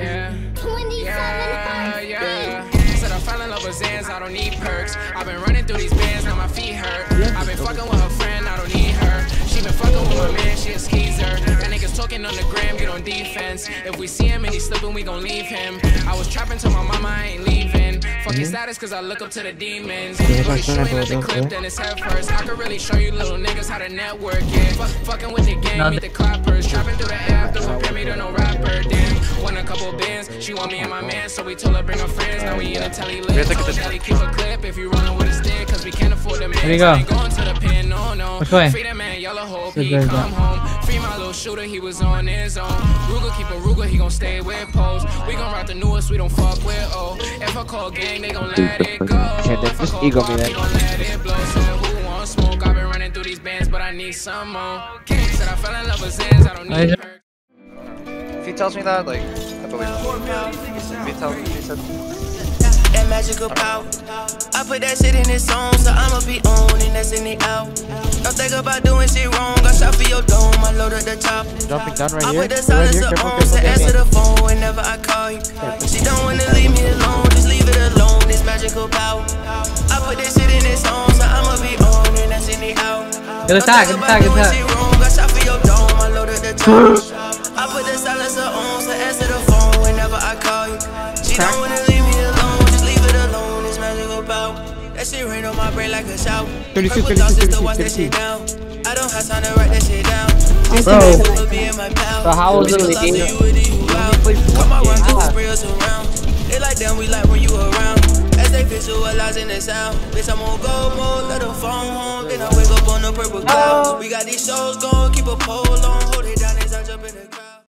Yeah. 27 yeah. Yeah. Said I fell in love with Zans, I don't need perks. I've been running through these bands, now my feet hurt. I've been fucking with her friend, I don't need her. She been fucking with my man, she a skeezer. And niggas talking on the gram, get on defense. If we see him and he's slipping, we gon' leave him. I was trapping to my mama I ain't leaving. Fuck Yeah. status, cause I look up to the demons. First. I could really show you little niggas how to network, yeah. Fuck, fucking with the game, meet the clappers. Trapping through the app, doesn't pay want me and my man, so we told her bring her friends. Now we in a telly list. Telly keep a clip if you running with a stick, cause we can't afford them. There you go. Going to the pin, no, no. Which? Free that man, yellow hope, Good he guy, come home. Free my little shooter, he was on his own. Ruger keep a Ruger, he gon' stay with pose. We gon' rock the newest, we don't fuck with oh. If I call gang, they gon' let it go. Yeah, that's If I just call ego, pop, man. gon' let it blow. So who want smoke? I've been running through these bands, but I need some more. Said I fell in love with Zans, I don't need Nice. If he tells me that, like, I believe him. If he tells me, he said, that magical power. I put that shit in this song, so I'ma be on and that's in the out. Don't think about doing shit wrong. I shot for your dome, I load up the top. jumping down right I here. put the Right here, silencer careful, on, so careful, answer careful. the phone whenever I call you. She don't wanna leave me alone, just leave it alone. This magical power. I put that shit in this song, so I'ma be on and that's in the out. Good attack, good attack, good attack. I shot for your dome, I loaded the top. I put the silencer on, so answer power. That shit rain on my brain like a shower. 32, Purple thoughts 32, just to watch that 32. shit down. I don't have time to write that shit down. Bro. Be in my pal. So how was it in the I game? you with you out. Come on, run through spray us around. They like them, we like when you around. As they visualize the sound. Bitch, I'm on go mode, let her phone home. Then I wake up on the purple clouds. We got these shows going, keep a pole